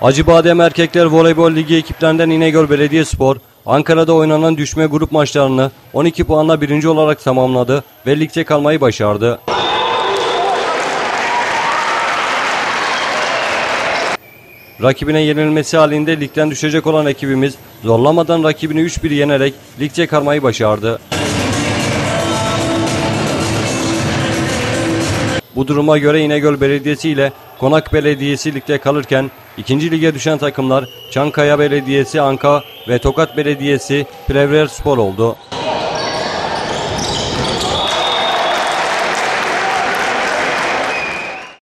Acıbadem Erkekler Voleybol Ligi ekiplerinden İnegöl Belediyespor, Ankara'da oynanan düşme grup maçlarını 12 puanla birinci olarak tamamladı ve ligde kalmayı başardı. Rakibine yenilmesi halinde ligden düşecek olan ekibimiz zorlamadan rakibini 3-1 yenerek ligde kalmayı başardı. Bu duruma göre İnegöl Belediyesi ile Konak Belediyesi ligde kalırken ikinci lige düşen takımlar Çankaya Belediyesi Anka ve Tokat Belediyesi Prevrer Spor oldu.